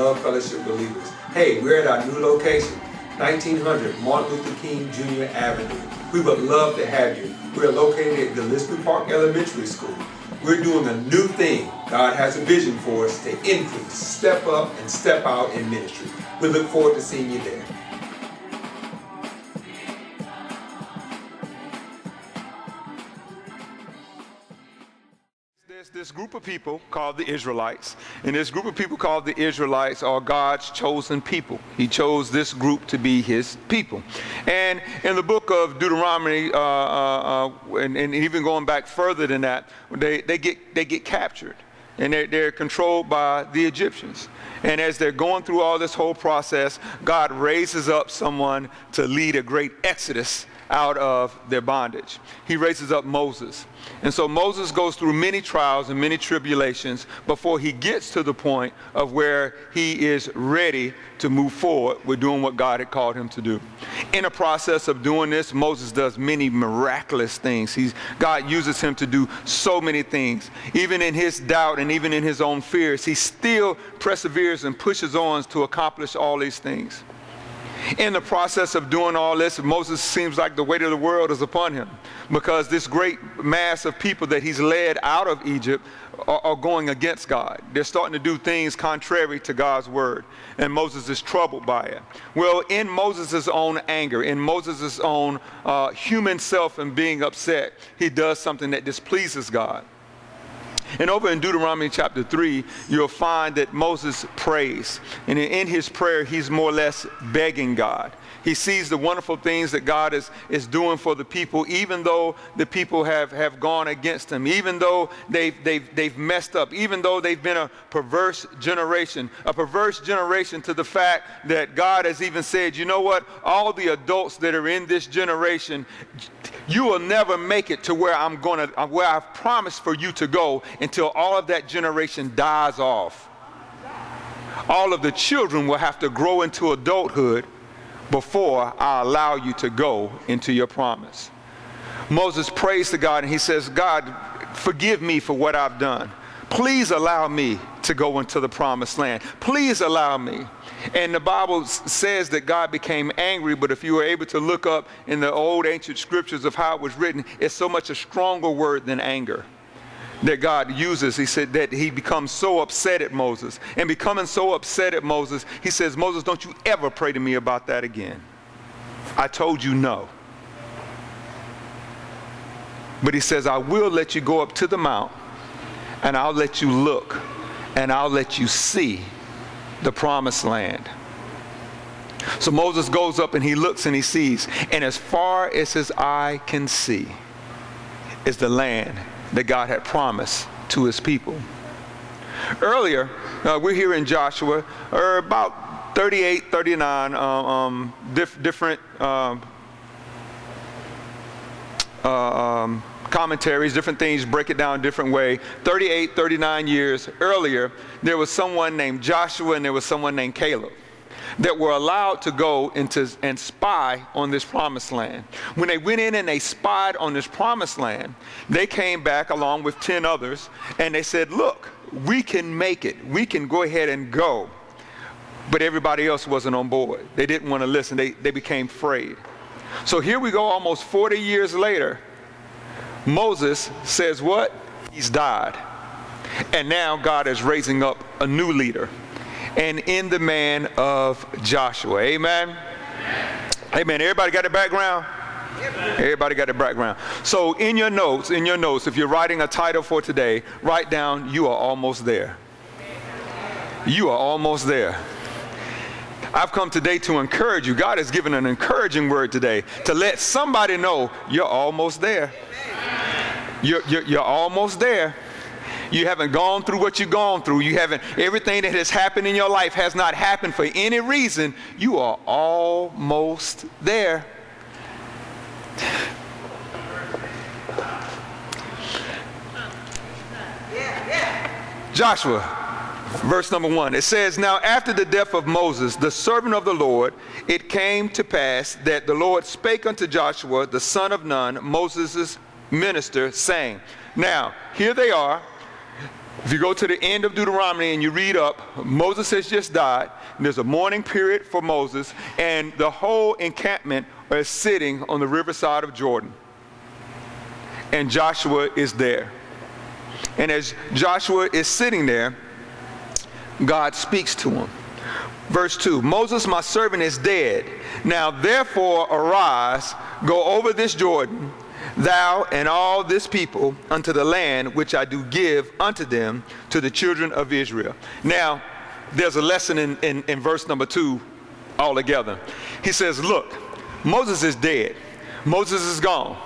Love Fellowship Believers. Hey, we're at our new location, 1900 Martin Luther King Jr. Avenue. We would love to have you. We're located at Gillespie Park Elementary School. We're doing a new thing. God has a vision for us to increase, step up, and step out in ministry. We look forward to seeing you there. This group of people called the Israelites, and this group of people called the Israelites are God's chosen people. He chose this group to be his people. And in the book of Deuteronomy, uh, uh, uh, and, and, even going back further than that, they, they, get, they get captured, and they're, they're controlled by the Egyptians. And as they're going through all this whole process, God raises up someone to lead a great exodus out of their bondage. He raises up Moses. And so Moses goes through many trials and many tribulations before he gets to the point of where he is ready to move forward with doing what God had called him to do. In the process of doing this, Moses does many miraculous things. He's, God uses him to do so many things. Even in his doubt and even in his own fears, he still perseveres and pushes on to accomplish all these things. In the process of doing all this, Moses seems like the weight of the world is upon him because this great mass of people that he's led out of Egypt are, are, going against God. They're starting to do things contrary to God's word, and Moses is troubled by it. Well, in Moses' own anger, in Moses' own uh, human self and being upset, he does something that displeases God. And over in Deuteronomy chapter 3, you'll find that Moses prays. And in his prayer, he's more or less begging God. He sees the wonderful things that God is, is doing for the people, even though the people have, have gone against him, even though they've, they've, they've messed up, even though they've been a perverse generation, a perverse generation to the fact that God has even said, you know what, all the adults that are in this generation, you will never make it to where I'm going to, where I've promised for you to go until all of that generation dies off. All of the children will have to grow into adulthood before I allow you to go into your promise. Moses prays to God and he says, God, forgive me for what I've done. Please allow me to go into the promised land. Please allow me. And the Bible says that God became angry, but if you were able to look up in the old ancient scriptures of how it was written, it's so much a stronger word than anger that God uses. He said that he becomes so upset at Moses. And becoming so upset at Moses, he says, Moses, don't you ever pray to me about that again. I told you no. But he says, I will let you go up to the mount and I'll let you look and I'll let you see the promised land. So Moses goes up and he looks and he sees, and as far as his eye can see is the land that God had promised to his people. Earlier, uh, we're here in Joshua, or about 38, 39 uh, um, diff different um, uh, um, commentaries, different things break it down a different way. 38, 39 years earlier, there was someone named Joshua and there was someone named Caleb that were allowed to go into and spy on this promised land. When they went in and they spied on this promised land, they came back along with 10 others and they said, Look, we can make it. We can go ahead and go. But everybody else wasn't on board. They didn't want to listen. They, they became afraid. So here we go almost 40 years later. Moses says what? He's died. And now God is raising up a new leader and in the man of Joshua. Amen. Amen. Everybody got a background? Everybody got a background. So in your notes, in your notes, if you're writing a title for today, write down you are almost there. You are almost there. I've come today to encourage you. God has given an encouraging word today to let somebody know you're almost there. You're, you're, you're almost there. You haven't gone through what you've gone through. You haven't, everything that has happened in your life has not happened for any reason. You are almost there. Joshua, verse number one. It says, Now after the death of Moses, the servant of the Lord, it came to pass that the Lord spake unto Joshua, the son of Nun, Moses' minister, saying, Now, here they are if you go to the end of Deuteronomy and you read up, Moses has just died. there's a mourning period for Moses, and the whole encampment is sitting on the riverside of Jordan. And Joshua is there. And as Joshua is sitting there, God speaks to him. Verse 2 Moses, my servant, is dead. Now therefore arise, go over this Jordan, thou and all this people, unto the land which I do give unto them to the children of Israel. Now, there's a lesson in, in, in verse number 2 altogether. He says, Look, Moses is dead, Moses is gone.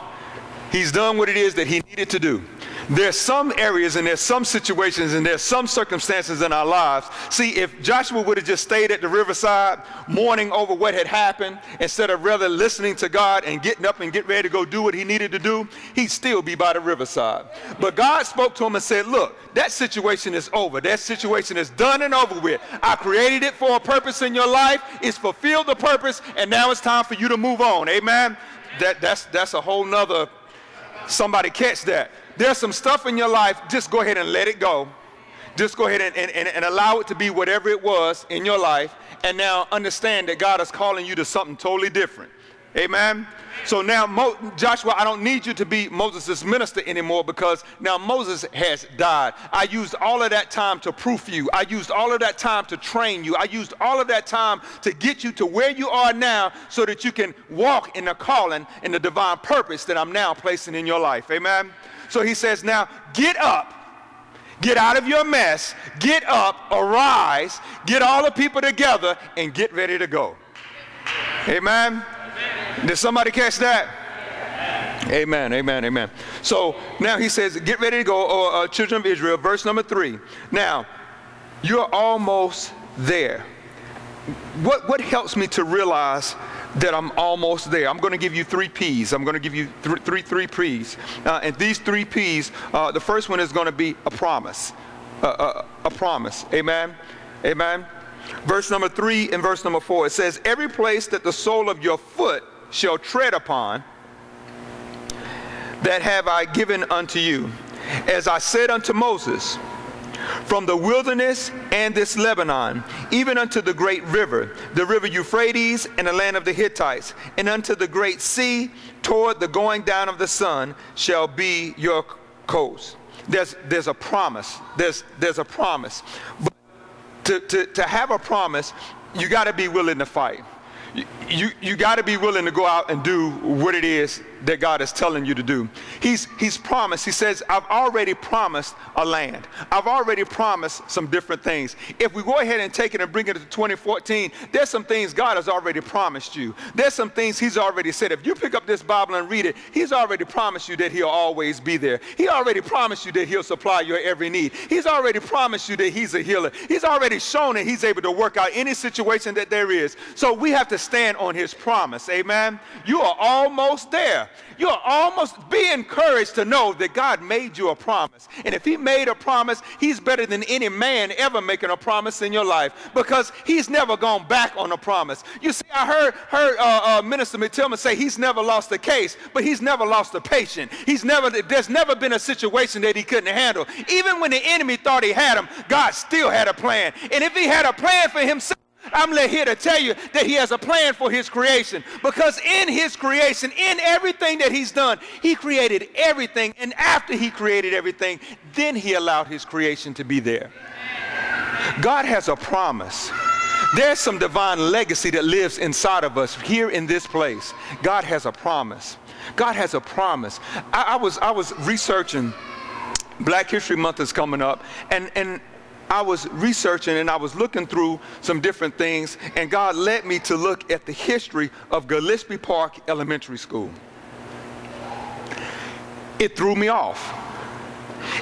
He's done what it is that he needed to do there's some areas and there's some situations and there's some circumstances in our lives. See, if Joshua would have just stayed at the riverside mourning over what had happened instead of rather listening to God and getting up and get ready to go do what he needed to do, he'd still be by the riverside. But God spoke to him and said, Look, that situation is over. That situation is done and over with. I created it for a purpose in your life. It's fulfilled the purpose, and now it's time for you to move on. Amen. That, that's, that's a whole nother, somebody catch that there's some stuff in your life, just go ahead and let it go. Just go ahead and, and, and allow it to be whatever it was in your life. And now understand that God is calling you to something totally different. Amen. So now, Mo, Joshua, I don't need you to be Moses' minister anymore because now Moses has died. I used all of that time to proof you. I used all of that time to train you. I used all of that time to get you to where you are now so that you can walk in the calling and the divine purpose that I'm now placing in your life. Amen. So he says, now get up. Get out of your mess. Get up, arise, get all the people together, and get ready to go. Amen. Did somebody catch that? Amen, amen, amen. So now he says, get ready to go, or, uh, children of Israel, verse number three. Now, you're almost there. What, what helps me to realize that I'm almost there. I'm going to give you three P's. I'm going to give you th- three, three P's. Uh, and these three P's, uh, the first one is going to be a promise. Uh, uh, a promise. Amen. Amen. Verse number three and verse number four, it says, Every place that the sole of your foot shall tread upon, that have I given unto you. As I said unto Moses, from the wilderness and this Lebanon, even unto the great river, the river Euphrates and the land of the Hittites, and unto the great sea, toward the going down of the sun, shall be your coast. There's, there's a promise. There's, there's a promise. But to, to, to have a promise, you got to be willing to fight. You, you, you got to be willing to go out and do what it is that God is telling you to do. He's, he's promised, he says, I've already promised a land. I've already promised some different things. If we go ahead and take it and bring it to 2014, there's some things God has already promised you. There's some things he's already said. If you pick up this Bible and read it, he's already promised you that he'll always be there. He already promised you that he'll supply your every need. He's already promised you that he's a healer. He's already shown that he's able to work out any situation that there is. So we have to stand on his promise. Amen. You are almost there. You'll almost be encouraged to know that God made you a promise. And if He made a promise, He's better than any man ever making a promise in your life because He's never gone back on a promise. You see, I heard, heard uh, uh, Minister McTillman say he's never lost a case, but he's never lost a patient. He's never, there's never been a situation that he couldn't handle. Even when the enemy thought he had him, God still had a plan. And if He had a plan for Himself, I'm here to tell you that he has a plan for his creation because in his creation, in everything that he's done, he created everything. And after he created everything, then he allowed his creation to be there. God has a promise. There's some divine legacy that lives inside of us here in this place. God has a promise. God has a promise. I, I was, I was researching Black History Month is coming up, and, and I was researching and I was looking through some different things, and God led me to look at the history of Gillespie Park Elementary School. It threw me off.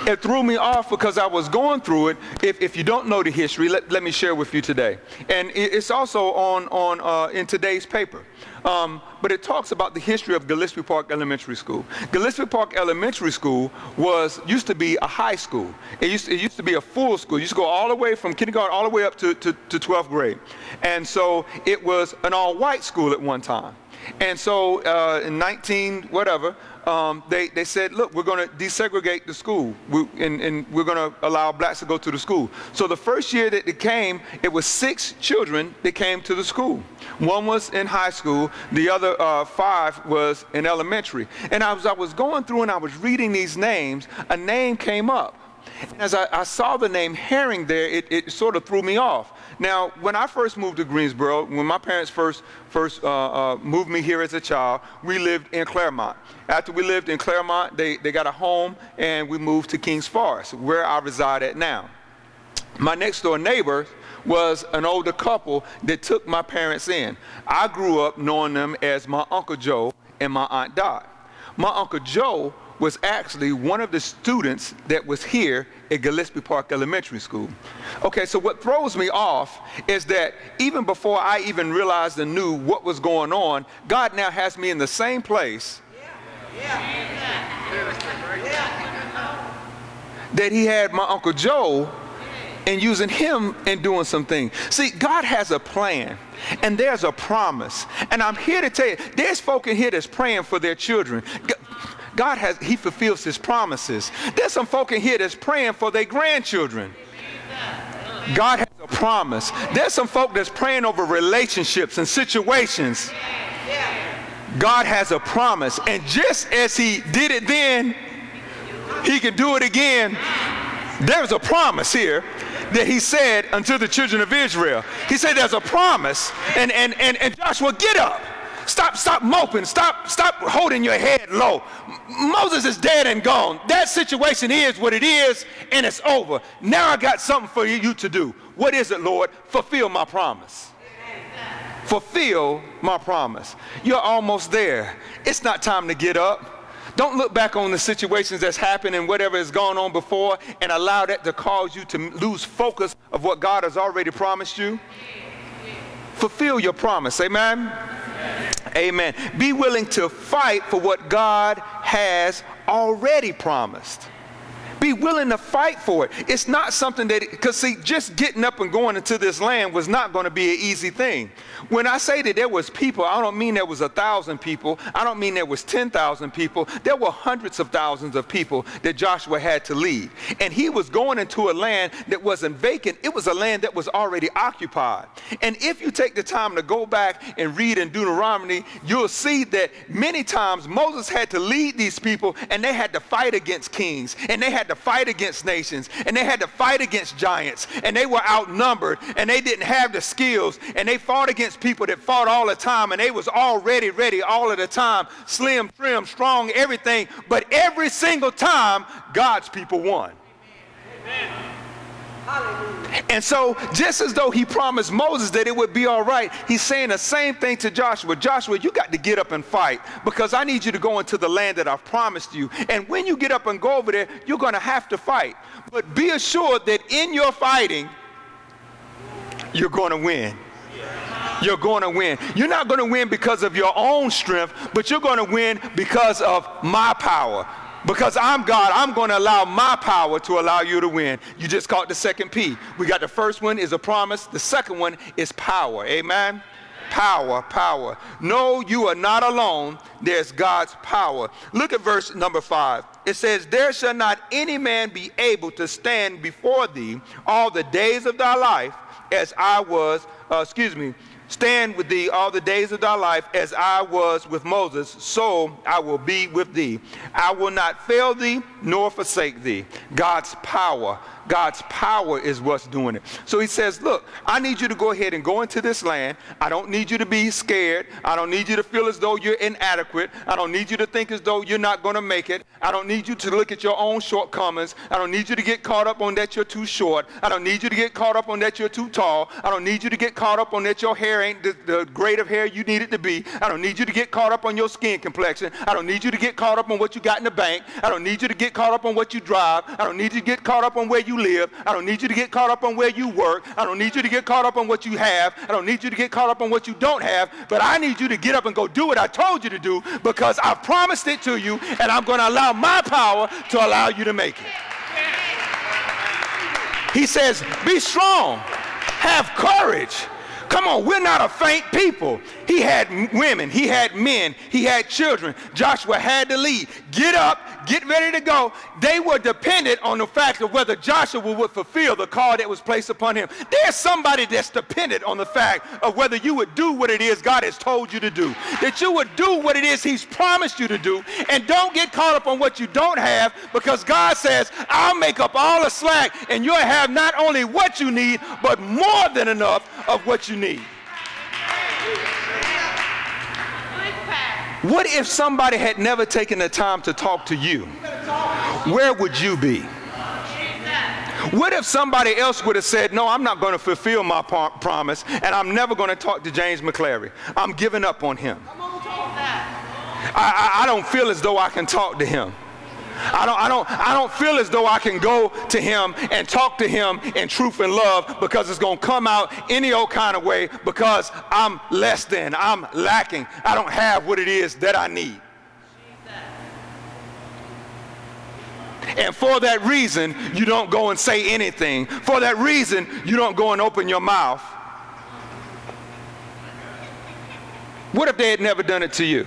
It threw me off because I was going through it. If, if you don't know the history, let, let me share with you today. And it's also on, on uh, in today's paper. Um, but it talks about the history of Gillespie Park Elementary School. Gillespie Park Elementary School was used to be a high school. It used, it used to be a full school. You used to go all the way from kindergarten all the way up to, to, to 12th grade. And so it was an all-white school at one time. And so uh, in 19, whatever, um, they, they said, look, we're going to desegregate the school we, and, and, we're going to allow blacks to go to the school. So the first year that it came, it was six children that came to the school. One was in high school, the other uh, five was in elementary. And as I was going through and I was reading these names, a name came up. As I, I, saw the name Herring there, it, it, sort of threw me off. Now, when I first moved to Greensboro, when my parents first, first uh, uh, moved me here as a child, we lived in Claremont. After we lived in Claremont, they, they got a home and we moved to Kings Forest, where I reside at now. My next door neighbor was an older couple that took my parents in. I grew up knowing them as my Uncle Joe and my Aunt Dot. My Uncle Joe was actually one of the students that was here at Gillespie Park Elementary School. Okay, so what throws me off is that even before I even realized and knew what was going on, God now has me in the same place that He had my Uncle Joe and using him and doing some things. See, God has a plan and there's a promise. And I'm here to tell you, there's folk in here that's praying for their children. God has, he fulfills his promises. There's some folk in here that's praying for their grandchildren. God has a promise. There's some folk that's praying over relationships and situations. God has a promise. And just as he did it then, he can do it again. There's a promise here that he said unto the children of Israel. He said there's a promise. And, and, and, and Joshua, get up. Stop, stop moping. Stop, stop holding your head low. Moses is dead and gone. That situation is what it is, and it's over. Now I got something for you to do. What is it, Lord? Fulfill my promise. Fulfill my promise. You're almost there. It's not time to get up. Don't look back on the situations that's happened and whatever has gone on before and allow that to cause you to lose focus of what God has already promised you. Fulfill your promise. Amen. Amen. Be willing to fight for what God has already promised. Be willing to fight for it. It's not something that, because see, just getting up and going into this land was not going to be an easy thing. When I say that there was people, I don't mean there was a thousand people. I don't mean there was 10,000 people. There were hundreds of thousands of people that Joshua had to lead. And he was going into a land that wasn't vacant. It was a land that was already occupied. And if you take the time to go back and read in Deuteronomy, you'll see that many times Moses had to lead these people and they had to fight against kings and they had to fight against nations and they had to fight against giants and they were outnumbered and they didn't have the skills and they fought against people that fought all the time and they was already ready all of the time. Slim trim strong everything. But every single time god's people won. Amen. And so, just as though he promised Moses that it would be all right, he's saying the same thing to Joshua. Joshua, you got to get up and fight because I need you to go into the land that I've promised you. And when you get up and go over there, you're going to have to fight. But be assured that in your fighting, you're going to win. You're going to win. You're not going to win because of your own strength, but you're going to win because of my power. Because I'm God, I'm going to allow my power to allow you to win. You just caught the second P. We got the first one is a promise. The second one is power. Amen. Power, power. No, you are not alone. There's God's power. Look at verse number five. It says, There shall not any man be able to stand before thee all the days of thy life as I was, uh, excuse me, stand with thee all the days of thy life as I was with Moses, so I will be with thee. I will not fail thee nor forsake thee. God's power God's power is what's doing it. So he says, Look, I need you to go ahead and go into this land. I don't need you to be scared. I don't need you to feel as though you're inadequate. I don't need you to think as though you're not going to make it. I don't need you to look at your own shortcomings. I don't need you to get caught up on that you're too short. I don't need you to get caught up on that you're too tall. I don't need you to get caught up on that your hair ain't the, the grade of hair you need it to be. I don't need you to get caught up on your skin complexion. I don't need you to get caught up on what you got in the bank. I don't need you to get caught up on what you drive. I don't need you to get caught up on where you live. I don't need you to get caught up on where you work. I don't need you to get caught up on what you have. I don't need you to get caught up on what you don't have. But I need you to get up and go do what I told you to do because I promised it to you and I'm going to allow my power to allow you to make it. He says, be strong, have courage Come on, we're not a faint people. He had women, he had men, he had children. Joshua had to lead. Get up, get ready to go. They were dependent on the fact of whether Joshua would fulfill the call that was placed upon him. There's somebody that's dependent on the fact of whether you would do what it is God has told you to do. That you would do what it is He's promised you to do. And don't get caught up on what you don't have because God says, I'll make up all the slack and you'll have not only what you need, but more than enough of what you need. What if somebody had never taken the time to talk to you? Where would you be? What if somebody else would have said, No, I'm not going to fulfill my promise and I'm never going to talk to James McClary? I'm giving up on him. I, I, I don't feel as though I can talk to him. I don't, I, don't, I don't feel as though I can go to him and talk to him in truth and love because it's going to come out any old kind of way because I'm less than, I'm lacking, I don't have what it is that I need. And for that reason, you don't go and say anything. For that reason, you don't go and open your mouth. What if they had never done it to you?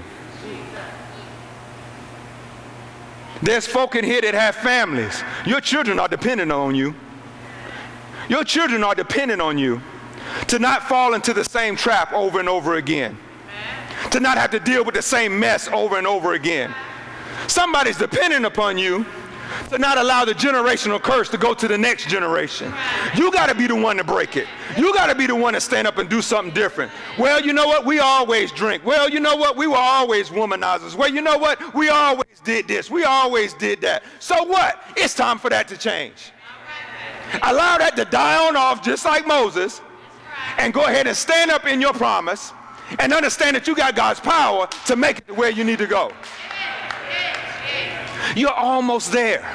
There's folk in here that have families. Your children are dependent on you. Your children are dependent on you to not fall into the same trap over and over again, to not have to deal with the same mess over and over again. Somebody's dependent upon you to not allow the generational curse to go to the next generation. You got to be the one to break it. You got to be the one to stand up and do something different. Well, you know what? We always drink. Well, you know what? We were always womanizers. Well, you know what? We always did this. We always did that. So what? It's time for that to change. Allow that to die on off just like Moses and go ahead and stand up in your promise and understand that you got God's power to make it where you need to go. You're almost there.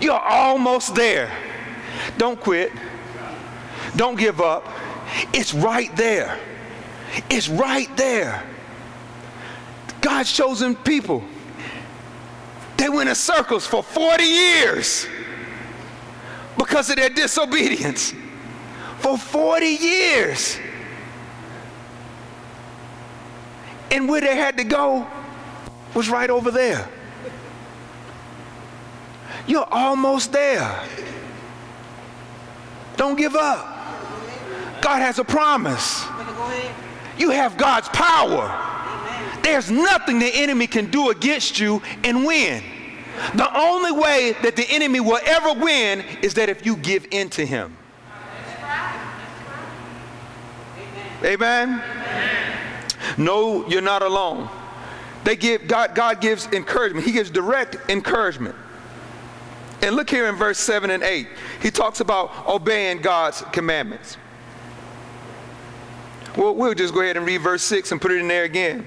You're almost there. Don't quit. Don't give up. It's right there. It's right there. God's chosen people. They went in circles for 40 years because of their disobedience. For 40 years. And where they had to go was right over there. You're almost there. Don't give up. God has a promise. You have God's power. There's nothing the enemy can do against you and win. The only way that the enemy will ever win is that if you give in to him. Amen. No, you're not alone. They give God, God gives encouragement. He gives direct encouragement. And look here in verse 7 and 8. He talks about obeying God's commandments. Well, we'll just go ahead and read verse 6 and put it in there again.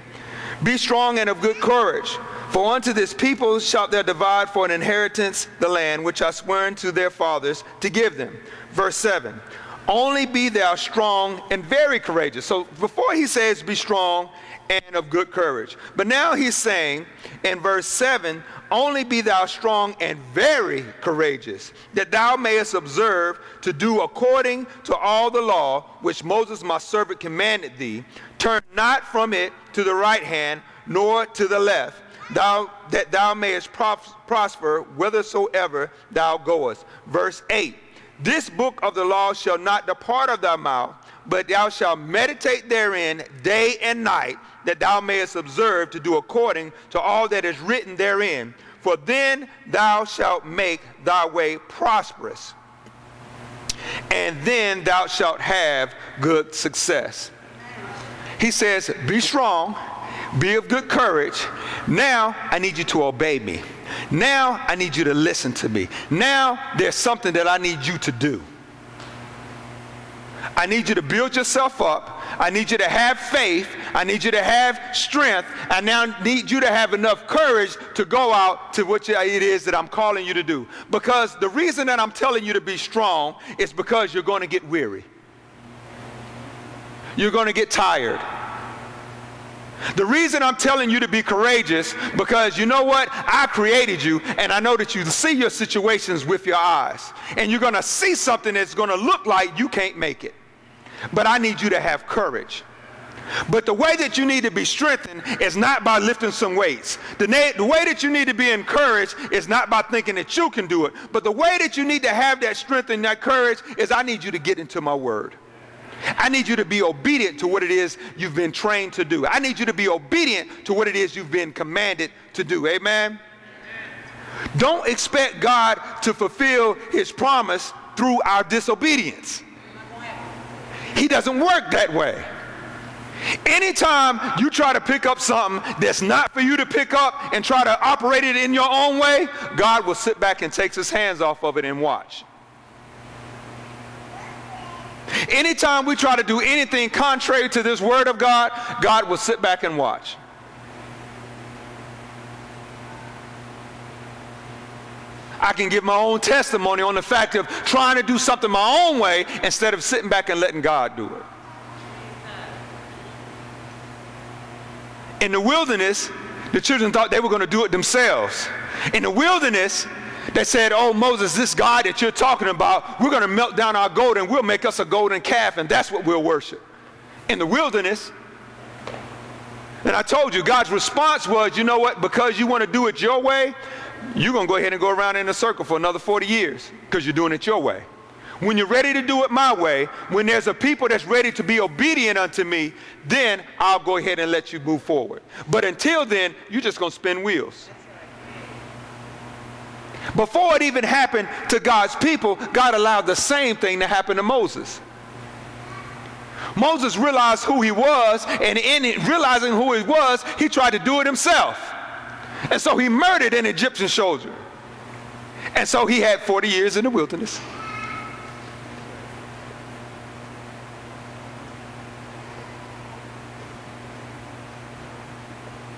Be strong and of good courage, for unto this people shalt thou divide for an inheritance the land which I swore unto their fathers to give them. Verse 7 Only be thou strong and very courageous. So before he says, Be strong and of good courage. But now he's saying in verse 7 only be thou strong and very courageous, that thou mayest observe to do according to all the law which Moses my servant commanded thee. Turn not from it to the right hand, nor to the left, thou, that thou mayest prosper whithersoever thou goest. Verse 8 This book of the law shall not depart of thy mouth, but thou shalt meditate therein day and night that thou mayest observe to do according to all that is written therein. For then thou shalt make thy way prosperous, and then thou shalt have good success. He says, Be strong, be of good courage. Now I need you to obey me. Now I need you to listen to me. Now there's something that I need you to do. I need you to build yourself up. I need you to have faith. I need you to have strength. I now need you to have enough courage to go out to what it is that I'm calling you to do. Because the reason that I'm telling you to be strong is because you're going to get weary. You're going to get tired. The reason I'm telling you to be courageous because you know what? I created you and I know that you see your situations with your eyes. And you're going to see something that's going to look like you can't make it. But I need you to have courage. But the way that you need to be strengthened is not by lifting some weights. The, the, way that you need to be encouraged is not by thinking that you can do it. But the way that you need to have that strength and that courage is I need you to get into my word. I need you to be obedient to what it is you've been trained to do. I need you to be obedient to what it is you've been commanded to do. Amen? Don't expect God to fulfill his promise through our disobedience. He doesn't work that way. Anytime you try to pick up something that's not for you to pick up and try to operate it in your own way, God will sit back and takes his hands off of it and watch. Anytime we try to do anything contrary to this word of God, God will sit back and watch. I can give my own testimony on the fact of trying to do something my own way instead of sitting back and letting God do it. In the wilderness, the children thought they were going to do it themselves. In the wilderness, they said, Oh, Moses, this God that you're talking about, we're going to melt down our gold and we'll make us a golden calf, and that's what we'll worship. In the wilderness, and I told you, God's response was, You know what? Because you want to do it your way, you're going to go ahead and go around in a circle for another 40 years because you're doing it your way. When you're ready to do it my way, when there's a people that's ready to be obedient unto me, then I'll go ahead and let you move forward. But until then, you're just going to spin wheels. Before it even happened to God's people, God allowed the same thing to happen to Moses. Moses realized who he was, and in realizing who he was, he tried to do it himself. And so he murdered an Egyptian soldier. And so he had 40 years in the wilderness.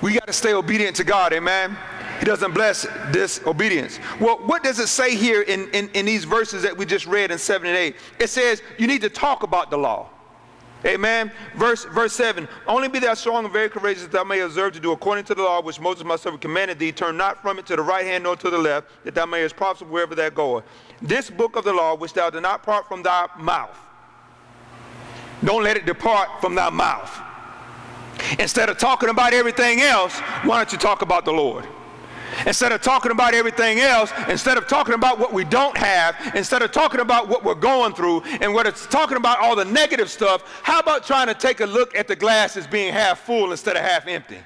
We got to stay obedient to God, amen? He doesn't bless disobedience. Well, what does it say here in, in, in these verses that we just read in 7 and 8? It says you need to talk about the law. Amen. Verse, verse 7 Only be thou strong and very courageous that thou may observe to do according to the law which Moses my servant commanded thee. Turn not from it to the right hand nor to the left, that thou mayest prosper wherever thou goest. This book of the law which thou did not part from thy mouth. Don't let it depart from thy mouth. Instead of talking about everything else, why don't you talk about the Lord? Instead of talking about everything else, instead of talking about what we don't have, instead of talking about what we're going through, and what it's talking about all the negative stuff, how about trying to take a look at the glass as being half full instead of half empty?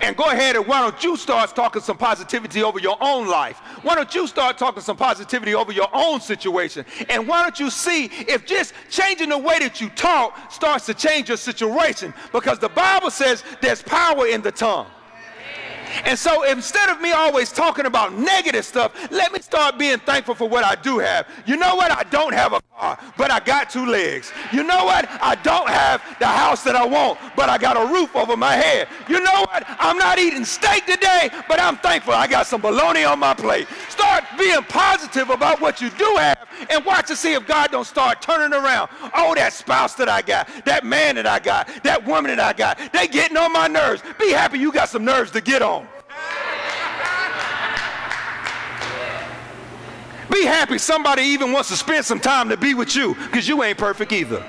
And go ahead and why don't you start talking some positivity over your own life? Why don't you start talking some positivity over your own situation? And why don't you see if just changing the way that you talk starts to change your situation? Because the Bible says there's power in the tongue. And so instead of me always talking about negative stuff, let me start being thankful for what I do have. You know what? I don't have a car, but I got two legs. You know what? I don't have the house that I want, but I got a roof over my head. You know what? I'm not eating steak today, but I'm thankful I got some bologna on my plate. Start being positive about what you do have and watch to see if God don't start turning around. Oh, that spouse that I got, that man that I got, that woman that I got, they getting on my nerves. Be happy you got some nerves to get on. Be happy somebody even wants to spend some time to be with you because you ain't perfect either.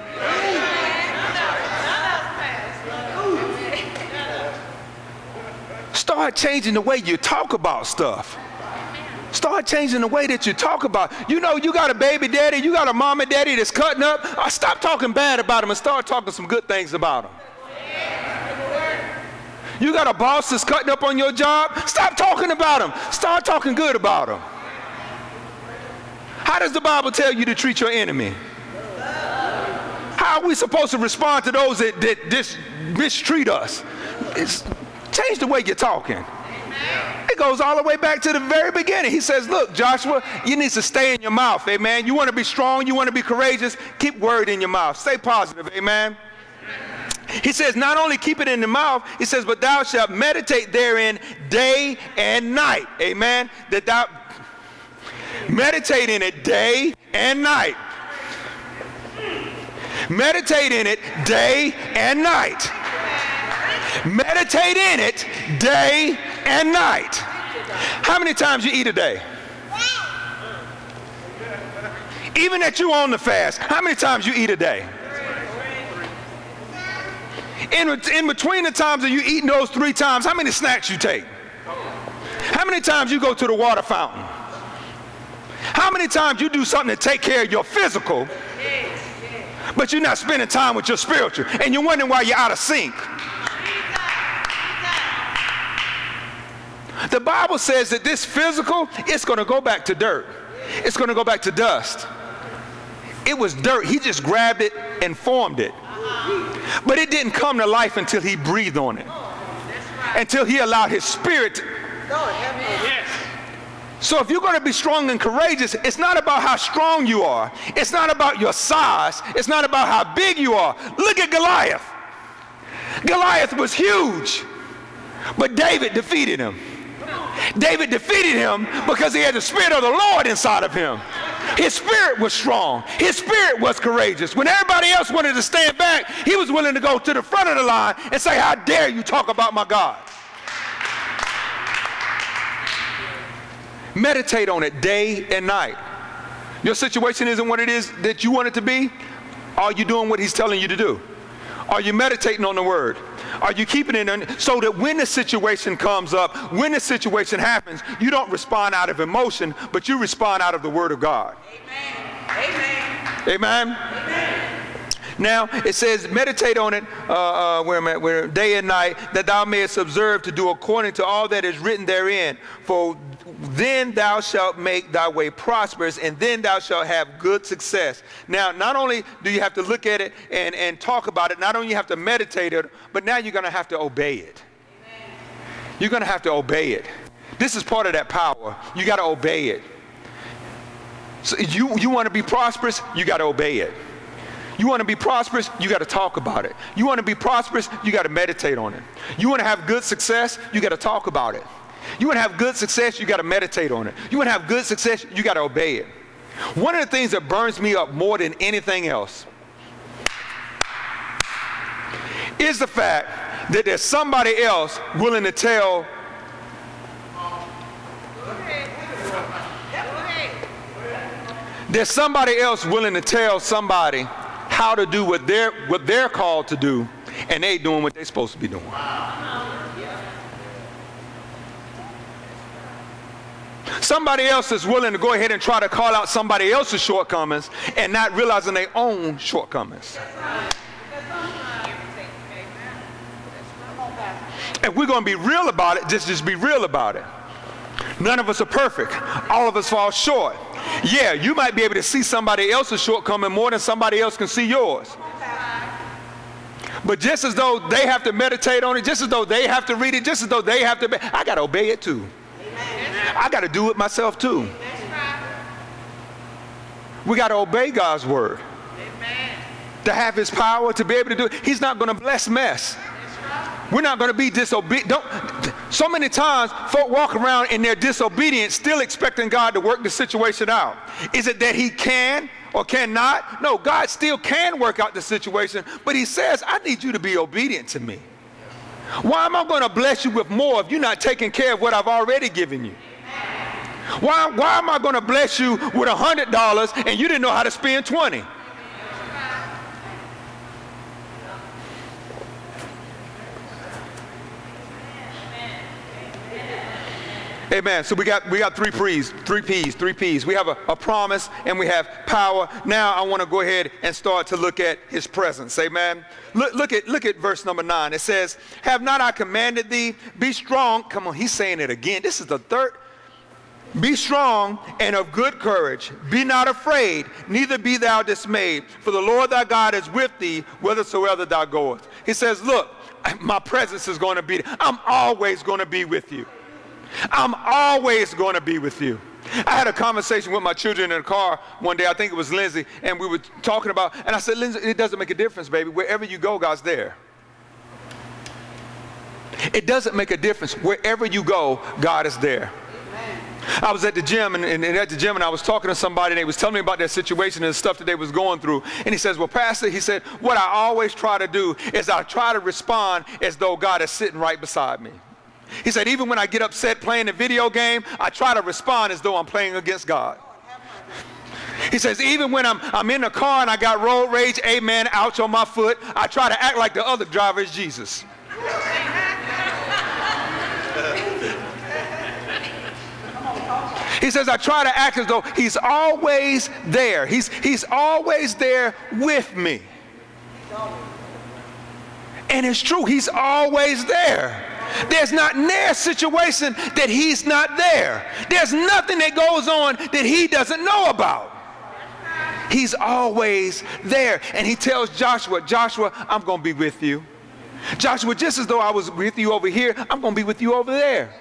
Start changing the way you talk about stuff. Start changing the way that you talk about. You know, you got a baby daddy, you got a mom and daddy that's cutting up. Uh, stop talking bad about them and start talking some good things about them. You got a boss that's cutting up on your job. Stop talking about him. Start talking good about him. How does the Bible tell you to treat your enemy? How are we supposed to respond to those that, that dis, mistreat us? It's, change the way you're talking. It goes all the way back to the very beginning. He says, Look, Joshua, you need to stay in your mouth, amen. You want to be strong, you want to be courageous, keep word in your mouth. Stay positive, amen. He says, not only keep it in the mouth, he says, but thou shalt meditate therein day and night. Amen. That thou meditate in it day and night. Meditate in it day and night. Meditate in it day and night. How many times you eat a day? Even that you on the fast, how many times you eat a day? In, in between the times that you eating those three times, how many snacks you take? How many times you go to the water fountain? How many times you do something to take care of your physical, but you're not spending time with your spiritual, and you're wondering why you're out of sync? The Bible says that this physical, it's going to go back to dirt. It's going to go back to dust. It was dirt. He just grabbed it and formed it. But it didn't come to life until he breathed on it. Until he allowed his spirit. So if you're going to be strong and courageous, it's not about how strong you are. It's not about your size. It's not about how big you are. Look at Goliath. Goliath was huge, but David defeated him. David defeated him because he had the spirit of the Lord inside of him. His spirit was strong. His spirit was courageous. When everybody else wanted to stand back, he was willing to go to the front of the line and say, How dare you talk about my God? Meditate on it day and night. Your situation isn't what it is that you want it to be. Are you doing what he's telling you to do? Are you meditating on the word? Are you keeping it in so that when the situation comes up, when the situation happens, you don't respond out of emotion, but you respond out of the word of God? Amen. Amen. Amen. Now it says, meditate on it uh, uh, where, where, day and night, that thou mayest observe to do according to all that is written therein. For then thou shalt make thy way prosperous, and then thou shalt have good success. Now, not only do you have to look at it and, and talk about it, not only you have to meditate it, but now you're going to have to obey it. Amen. You're going to have to obey it. This is part of that power. You got to obey it. So you, you want to be prosperous, you got to obey it. You want to be prosperous, you got to talk about it. You want to be prosperous, you got to meditate on it. You want to have good success, you got to talk about it. You want to have good success, you got to meditate on it. You want to have good success, you got to obey it. One of the things that burns me up more than anything else is the fact that there's somebody else willing to tell there's somebody else willing to tell somebody how to do what they're what they're called to do and they doing what they're supposed to be doing Somebody else is willing to go ahead and try to call out somebody else's shortcomings and not realizing their own shortcomings. If we're going to be real about it, just, just be real about it. None of us are perfect. All of us fall short. Yeah, you might be able to see somebody else's shortcoming more than somebody else can see yours. But just as though they have to meditate on it, just as though they have to read it, just as though they have to, I got to obey it too. I got to do it myself too. We got to obey God's word. To have his power, to be able to do it. He's not going to bless mess. We're not going to be disobedient. So many times, folk walk around in their disobedience, still expecting God to work the situation out. Is it that He can or cannot? No, God still can work out the situation, but He says, I need you to be obedient to me. Why am I going to bless you with more if you're not taking care of what I've already given you? Why, why am I going to bless you with a $100 and you didn't know how to spend 20? Amen. So we got we got three P's, three P's, three P's. We have a, a promise and we have power. Now I want to go ahead and start to look at his presence. Amen. Look, look at look at verse number nine. It says, Have not I commanded thee? Be strong. Come on, he's saying it again. This is the third. Be strong and of good courage. Be not afraid, neither be thou dismayed. For the Lord thy God is with thee whithersoever thou goest. He says, Look, my presence is going to be, I'm always going to be with you. I'm always going to be with you. I had a conversation with my children in the car one day. I think it was Lindsay, and we were talking about, and I said, Lindsay, it doesn't make a difference, baby. Wherever you go, God's there. It doesn't make a difference. Wherever you go, God is there. I was at the gym and, and, and, at the gym and I was talking to somebody and they was telling me about their situation and the stuff that they was going through. And he says, well, pastor, he said, what I always try to do is I try to respond as though God is sitting right beside me. He said, even when I get upset playing a video game, I try to respond as though I'm playing against God. He says, even when I'm, I'm in the car and I got road rage, amen, ouch on my foot, I try to act like the other driver is Jesus. He says, I try to act as though he's always there. He's, he's always there with me. And it's true, he's always there. There's not near a situation that he's not there. There's nothing that goes on that he doesn't know about. He's always there. And he tells Joshua, Joshua, I'm going to be with you. Joshua, just as though I was with you over here, I'm going to be with you over there.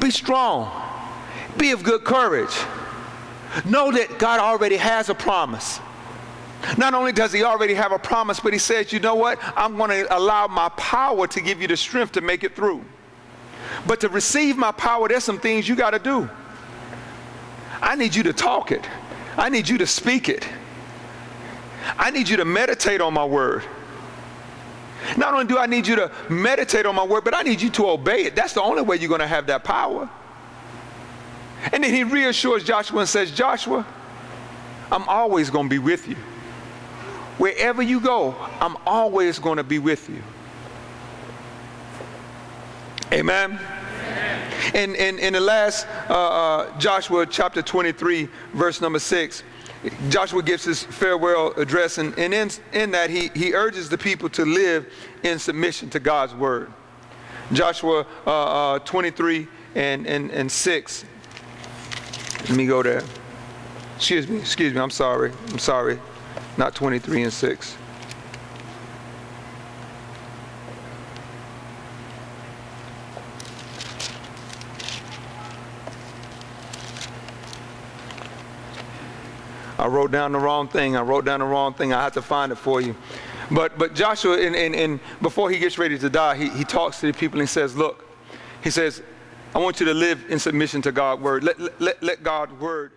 Be strong. Be of good courage. Know that God already has a promise. Not only does he already have a promise, but he says, you know what? I'm going to allow my power to give you the strength to make it through. But to receive my power, there's some things you got to do. I need you to talk it. I need you to speak it. I need you to meditate on my word. Not only do I need you to meditate on my word, but I need you to obey it. That's the only way you're going to have that power. And then he reassures Joshua and says, Joshua, I'm always going to be with you. Wherever you go, I'm always going to be with you. Amen. In, in, in the last uh, uh, Joshua chapter 23, verse number 6, Joshua gives his farewell address, and, and in, in that he, he urges the people to live in submission to God's word. Joshua uh, uh, 23 and, and, and 6. Let me go there. Excuse me, excuse me, I'm sorry. I'm sorry. Not 23 and 6. I wrote down the wrong thing. I wrote down the wrong thing. I have to find it for you. But, but Joshua, in, in, in, before he gets ready to die, he, he talks to the people and says, Look, he says, I want you to live in submission to God's word. Let, let, let God's word.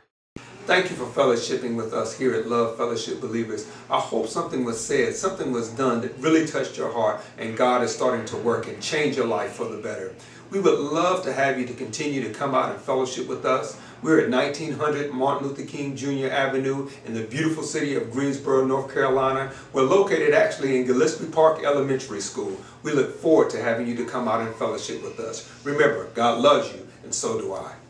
Thank you for fellowshipping with us here at Love Fellowship Believers. I hope something was said, something was done that really touched your heart, and God is starting to work and change your life for the better. We would love to have you to continue to come out and fellowship with us. We're at 1900 Martin Luther King Jr. Avenue in the beautiful city of Greensboro, North Carolina. We're located actually in Gillespie Park Elementary School. We look forward to having you to come out and fellowship with us. Remember, God loves you, and so do I.